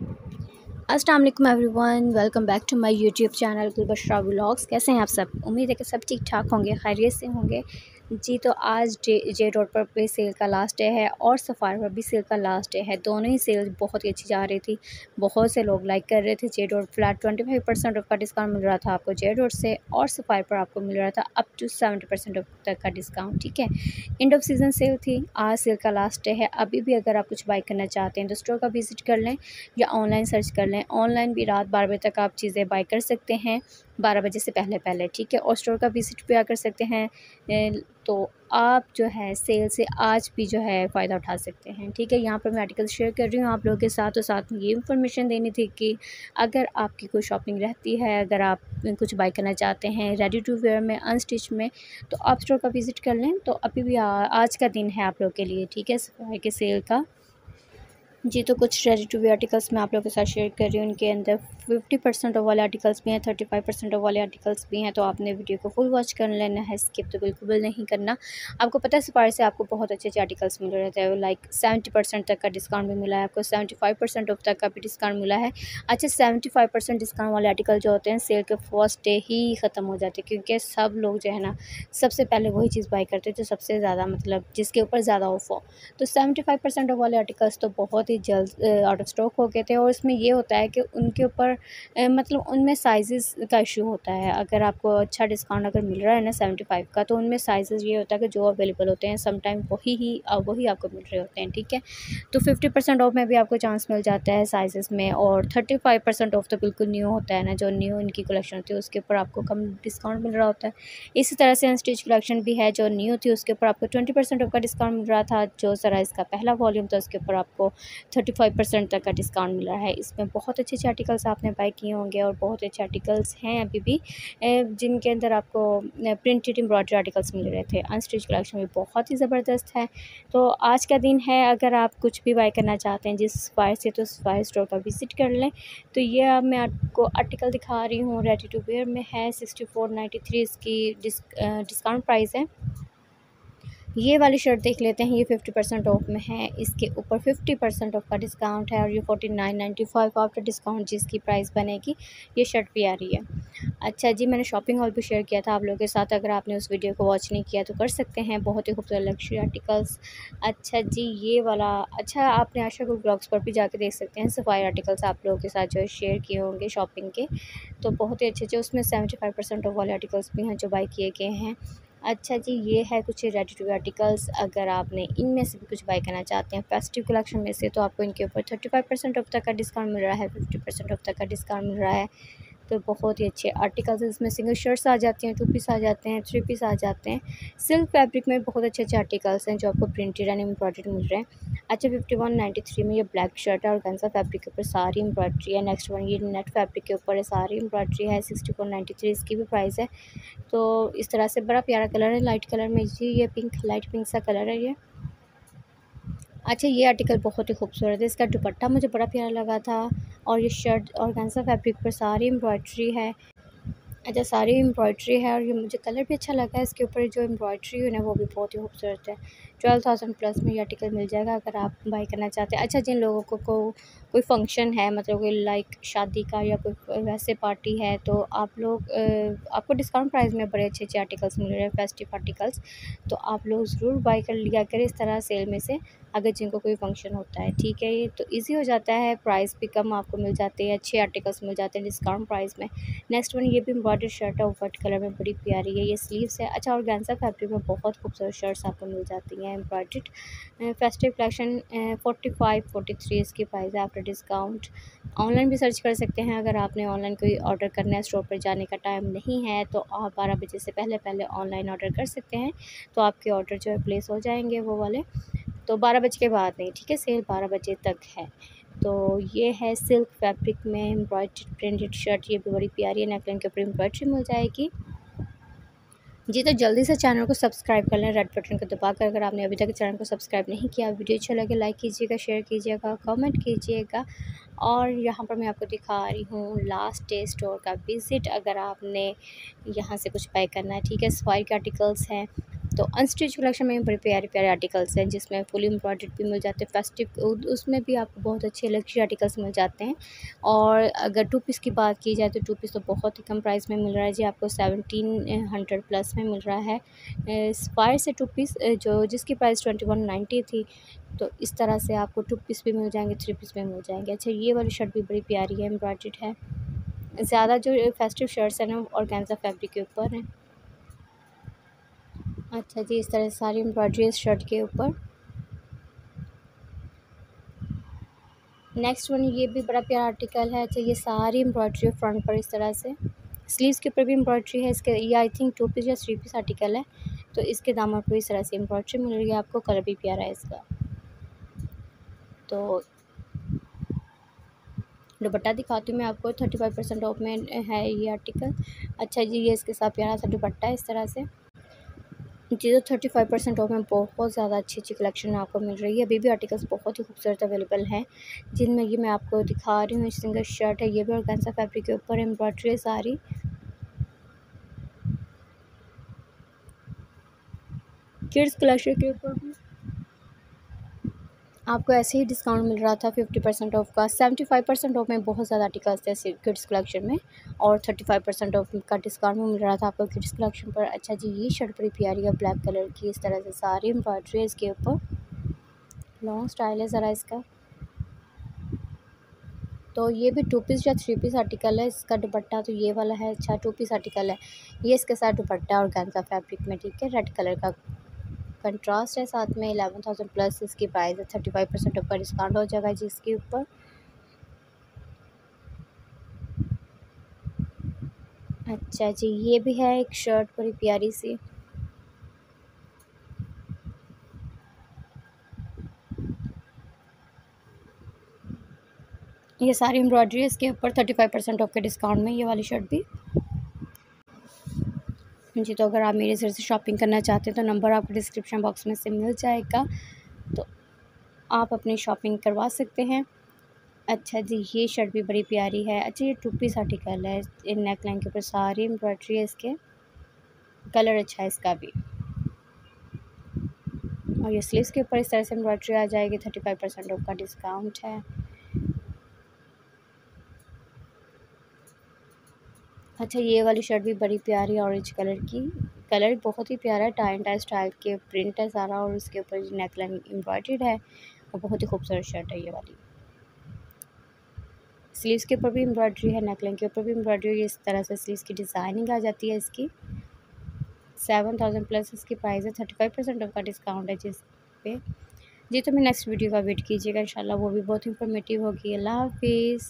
अस्सलाम वालेकुम everyone welcome back to my YouTube channel Gulbashra vlogs कैसे हैं आप सब? उम्मीद है कि सब ठीक ठाक होंगे, खैरियत से होंगे। जी तो आज जे जे रोड पर भी सेल का लास्ट डे है और सफ़ार पर भी सेल का लास्ट डे है। दोनों ही सेल्स बहुत ही अच्छी जा रही थी। बहुत से लोग लाइक कर रहे थे J road. Flat twenty five percent का डिस्काउंट मिल रहा था आपको जे रोड से और सफ़ार पर आपको मिल रहा था अप टू सेवेंटी परसेंट तक का डिस्काउंट ठीक है? एंड ऑफ़ सीज़न सेल थी। आज सेल का लास्ट डे है। अभी भी अगर आप कुछ बाई करना चाहते हैं तो स्टोर का विज़िट कर लें या ऑनलाइन सर्च कर लें। ऑनलाइन भी रात बारह बजे तक आप चीज़ें बाई कर सकते हैं। बारह बजे से पहले पहले ठीक है? और स्टोर का विज़िट भी आ कर सकते हैं। तो आप जो है सेल से आज भी जो है फ़ायदा उठा सकते हैं ठीक है? यहाँ पर मैं आर्टिकल शेयर कर रही हूँ आप लोगों के साथ और साथ में ये इन्फॉर्मेशन देनी थी कि अगर आपकी कोई शॉपिंग रहती है अगर आप कुछ बाई करना चाहते हैं रेडी टू वेयर में अनस्टिच में तो आप स्टोर का विज़िट कर लें। तो अभी भी आ, आज का दिन है आप लोग के लिए ठीक है? सफ़ाई के सेल का। जी तो कुछ रेडी टू वी आर्टिकल्स मैं आप लोगों के साथ शेयर कर रही हूँ। उनके अंदर फिफ्टी परसेंट ऑफ़ वाले आर्टिकल्स भी हैं थर्टी फाइव परसेंट ऑफ़ वाले आर्टिकल्स भी हैं तो आपने वीडियो को फुल वॉच कर लेना है स्किप तो बिल्कुल नहीं करना। आपको पता है सफारी से आपको बहुत अच्छे अच्छे आर्टिकल्स मिल रहे थे लाइक सेवेंटी परसेंट तक का डिस्काउंट भी मिला है, आपको सेवेंटी फाइव परसेंट ऑफ़ तक का भी डिस्काउंट मिला है। अच्छा सेवेंटी फाइव परसेंट डिस्काउंट वाले आर्टिकल जो होते हैं सेल के फ़र्स्ट डे ही ख़त्म हो जाते हैं, क्योंकि सब लोग जो है ना, सबसे पहले वही चीज़ बाई करते हैं जो सबसे ज़्यादा मतलब जिसके ऊपर ज़्यादा ऑफ़ हो। तो सेवेंटी फाइव परसेंट ऑफ़ वाले आर्टिकल्स तो बहुत ही जल्द आउट ऑफ़ स्टॉक हो गए थे और इसमें ये होता है कि उनके ऊपर मतलब उनमें साइज़ का इशू होता है। अगर आपको अच्छा डिस्काउंट अगर मिल रहा है ना सेवेंटी फाइव का तो उनमें साइज़ ये होता है कि जो अवेलेबल होते हैं समटाइम वही ही वही आपको मिल रहे होते हैं, ठीक है? तो फिफ्टी परसेंट ऑफ़ में भी आपको चांस मिल जाता है साइज़ में और थर्टी फाइव परसेंट ऑफ़ तो बिल्कुल न्यू होता है ना, जो न्यू इनकी कलेक्शन होती है, उसके ऊपर आपको कम डिस्काउंट मिल रहा होता है। इसी तरह से अनस्टिच कलेक्शन भी है, जो न्यू थी, उसके ऊपर आपको ट्वेंटी परसेंट ऑफ़ का डिस्काउंट मिल रहा था, जो ज़रा इसका पहला वॉल्यूम था, उसके ऊपर आपको थर्टी फाइव परसेंट तक का डिस्काउंट मिल रहा है। इसमें बहुत अच्छे अच्छे आर्टिकल्स आपने बाई किए होंगे और बहुत अच्छे आर्टिकल्स हैं अभी भी जिनके अंदर आपको प्रिंटेड एम्ब्रॉयडरी आर्टिकल्स मिल रहे थे। अनस्टिच कलेक्शन भी बहुत ही ज़बरदस्त है। तो आज का दिन है, अगर आप कुछ भी बाई करना चाहते हैं, जिस फायर से तो फायर स्टोर का विज़िट कर लें। तो ये अब मैं आपको आर्टिकल दिखा रही हूँ। रेडी टू वेयर में है सिक्सटी फोर नाइन्टी थ्री इसकी डिस्काउंट प्राइस है। ये वाली शर्ट देख लेते हैं, ये फिफ्टी परसेंट ऑफ़ में है। इसके ऊपर फिफ्टी परसेंट ऑफ़ का डिस्काउंट है और ये forty nine ninety five after discount जिसकी प्राइस बनेगी, ये शर्ट भी आ रही है। अच्छा जी, मैंने शॉपिंग हॉल भी शेयर किया था आप लोगों के साथ। अगर आपने उस वीडियो को वॉच नहीं किया तो कर सकते हैं। बहुत ही खूबसूरत लग्जरी आर्टिकल्स अच्छा जी, ये वाला अच्छा आपने आशा को ब्लॉग्स पर भी जाके देख सकते हैं। सफ़ाई आर्टिकल्स आप लोगों के साथ जो है शेयर किए होंगे शॉपिंग के। तो बहुत ही अच्छे अच्छे उसमें सेवेंटी फाइव परसेंट ऑफ़ वाले आर्टिकल्स भी हैं जो बाई किए गए हैं। अच्छा जी, ये है कुछ रेडी टू आर्टिकल्स अगर आपने इनमें से भी कुछ बाई करना चाहते हैं फेस्टिव कलेक्शन में से तो आपको इनके ऊपर थर्टी फाइव परसेंट ऑफ़ तक का डिस्काउंट मिल रहा है फिफ्टी परसेंट ऑफ़ तक का डिस्काउंट मिल रहा है। तो बहुत ही अच्छे आर्टिकल्स इसमें सिंगल शर्ट्स आ जाते हैं टू पीस आ जाते हैं थ्री पीस आ जाते हैं। सिल्क फैब्रिक में बहुत अच्छे अच्छे आर्टिकल्स हैं जो आपको प्रिंटेड एंड एम्ब्रॉयडर्ड मिल रहे हैं। अच्छा फिफ्टी वन नाइन्टी थ्री में ये ब्लैक शर्ट है और गंजा फैब्रिक के ऊपर सारी एम्ब्रॉयड्री है। नेक्स्ट वन ये नेट फैब्रिक के ऊपर है, सारी एम्ब्रॉयड्री है। सिक्सटी फोर नाइन्टी थ्री इसकी भी प्राइस है। तो इस तरह से बड़ा प्यारा कलर है। लाइट कलर में जी ये पिंक लाइट पिंक सा कलर है ये। अच्छा ये आर्टिकल बहुत ही खूबसूरत है। इसका दुपट्टा मुझे बड़ा प्यारा लगा था और ये शर्ट और गंसा फैब्रिक पर सारी एम्ब्रॉयड्री है। अच्छा सारी एम्ब्रॉयड्री है और ये मुझे कलर भी अच्छा लगा है। इसके ऊपर जो एम्ब्रॉयड्री है ना, वो भी बहुत ही खूबसूरत है। ट्वेल्व थाउज़ेंड प्लस में ये आर्टिकल मिल जाएगा अगर आप बाई करना चाहते हैं। अच्छा जिन लोगों को को, कोई फ़ंक्शन है मतलब कोई लाइक शादी का या कोई वैसे पार्टी है तो आप लोग आपको डिस्काउंट प्राइस में बड़े अच्छे अच्छे आर्टिकल्स मिल रहे हैं फेस्टिव आर्टिकल्स तो आप लोग ज़रूर बाई कर लिया करें इस तरह सेल में से, अगर जिनको कोई फ़ंक्शन होता है, ठीक है? ये तो इजी हो जाता है प्राइस भी कम आपको मिल जाते हैं, अच्छे आर्टिकल्स मिल जाते हैं डिस्काउंट प्राइस में। नेक्स्ट वन ये भी एम्ब्रॉयडर शर्ट है वाइट कलर में बड़ी प्यारी है, ये स्लीव्स है। अच्छा और गैंसा फैब्रिक में बहुत खूबसूरत शर्ट्स आपको मिल जाती हैं। Embroidered festive collection forty five forty three इसकी प्राइस है आफ्टर डिस्काउंट ऑनलाइन भी सर्च कर सकते हैं। अगर आपने ऑनलाइन कोई ऑर्डर करना है स्टोर पर जाने का टाइम नहीं है तो आप बारह बजे से पहले पहले ऑनलाइन ऑर्डर कर सकते हैं। तो आपके ऑर्डर जो है प्लेस हो जाएँगे वो वाले। तो बारह बजे के बाद नहीं, ठीक है? सेल बारह बजे तक है। तो ये है सिल्क फैब्रिक में एम्ब्रॉयड प्रिंटेड शर्ट ये भी बड़ी प्यारी है नेकलाइन के ऊपर एम्ब्रॉयड्री मिल जाएगी। जी तो जल्दी से चैनल को सब्सक्राइब कर लें, रेड बटन को दबा कर, अगर आपने अभी तक चैनल को सब्सक्राइब नहीं किया, वीडियो अच्छा लगे, लाइक कीजिएगा, शेयर कीजिएगा, कमेंट कीजिएगा। और यहाँ पर मैं आपको दिखा रही हूँ लास्ट डे स्टोर का विज़िट अगर आपने यहाँ से कुछ बाई करना है, ठीक है सफ़ाई के आर्टिकल्स हैं। तो अनस्टिच कलेक्शन में बड़े प्यारे प्यारे आर्टिकल्स हैं, जिसमें फुल एम्ब्रॉयड भी मिल जाते हैं फेस्टिव उसमें भी आपको बहुत अच्छे लग्जरी आर्टिकल्स मिल जाते हैं। और अगर टू पीस की बात की जाए तो टू पीस तो बहुत ही कम प्राइस में मिल रहा है जी, आपको सेवनटीन हंड्रेड प्लस में मिल रहा है। स्पायर से टू पीस जो जिसकी प्राइस ट्वेंटी वन नाइन्टी थी तो इस तरह से आपको टू पीस भी मिल जाएँगे थ्री पीस भी मिल जाएँगे। अच्छा ये वाली शर्ट भी बड़ी प्यारी है एम्ब्रॉयड है। ज़्यादा जो फेस्टिव शर्ट्स हैं ना और फैब्रिक के ऊपर हैं। अच्छा जी, इस तरह से सारी एम्ब्रॉयडरी शर्ट के ऊपर। नेक्स्ट वन ये भी बड़ा प्यारा आर्टिकल है। अच्छा ये सारी एम्ब्रॉयडरी फ्रंट पर इस तरह से। स्लीव्स के ऊपर भी एम्ब्रॉयडरी है, इसके, ये आई थिंक टू पीस या थ्री पीस आर्टिकल है। तो इसके दामों पर इस तरह से एम्ब्रॉयडरी मिल रही है, आपको कलर भी प्यारा है इसका। तो दुपट्टा दिखाती हूँ मैं आपको थर्टी फाइव परसेंट ऑफ़ में है ये आर्टिकल अच्छा जी, ये इसके साथ प्यारा सा दुपट्टा है इस तरह से। जी तो थर्टी फाइव परसेंट ऑफ़ में बहुत ज़्यादा अच्छी अच्छी कलेक्शन आपको मिल रही है। अभी भी आर्टिकल्स बहुत ही खूबसूरत अवेलेबल हैं, जिनमें ये मैं आपको दिखा रही हूँ। सिंगल शर्ट है, ये भी और ऑर्गेन्जा फैब्रिक के ऊपर एम्ब्रॉयड्री सारी। किड्स कलेक्शन के ऊपर भी। आपको ऐसे ही डिस्काउंट मिल रहा था फिफ्टी परसेंट ऑफ़ का। सेवेंटी फाइव परसेंट ऑफ़ में बहुत ज़्यादा आर्टिकल्स थे किड्स कलेक्शन में और थर्टी फाइव परसेंट ऑफ़ का डिस्काउंट में मिल रहा था आपको किड्स कलेक्शन पर। अच्छा जी, ये शर्ट बड़ी प्यारी है ब्लैक कलर की इस तरह से सारी एम्ब्रॉयड्री इसके ऊपर। लॉन्ग स्टाइल है ज़रा इसका। तो ये भी टू पीस या थ्री पीस आर्टिकल है, इसका दुपट्टा तो ये वाला है अच्छा टू पीस आर्टिकल है। ये इसके साथ दुपट्टा और गंजा फैब्रिक में, ठीक है? रेड कलर का कंट्रास्ट है साथ में एलेवन थाउज़ेंड प्लस इसकी प्राइस है। थर्टी फाइव परसेंट ऊपर डिस्काउंट हो जाएगा जिसके ऊपर। अच्छा जी, ये भी है एक शर्ट बड़ी प्यारी सी। ये सारी एम्ब्रॉयडरी इसके ऊपर। थर्टी फाइव परसेंट ऑफ़ के डिस्काउंट में ये वाली शर्ट भी। जी तो अगर आप मेरे सर से शॉपिंग करना चाहते हैं तो नंबर आपको डिस्क्रिप्शन बॉक्स में से मिल जाएगा। तो आप अपनी शॉपिंग करवा सकते हैं। अच्छा जी, ये शर्ट भी बड़ी प्यारी है। अच्छा ये टू पीस आर्टिकल है। इन नेक लाइन के ऊपर सारी एम्ब्रॉयड्री है इसके। कलर अच्छा है इसका भी। और ये स्लीव्स के ऊपर इस तरह से एम्ब्रॉयड्री आ जाएगी। थर्टी फाइव परसेंट का डिस्काउंट है। अच्छा ये वाली शर्ट भी बड़ी प्यारी ऑरेंज कलर की। कलर बहुत ही प्यारा है टाइन टाई स्टाइल के प्रिंट है सारा और उसके ऊपर नेक लाइन एम्ब्रॉयड है और बहुत ही खूबसूरत शर्ट है ये वाली। स्लीव्स के ऊपर भी एम्ब्रॉयडरी है नेकलाइन के ऊपर भी एम्ब्रॉयडरी इस तरह से स्लीव्स की डिज़ाइनिंग आ जाती है इसकी। सेवन थाउज़ेंड प्लस इसकी प्राइस है थर्टी फाइव परसेंट का डिस्काउंट है जिस पे। जी तो मैं नेक्स्ट वीडियो का वेट कीजिएगा, इंशाल्लाह वो भी बहुत इंफॉर्मेटिव होगी। अल्लाह हाफिज़।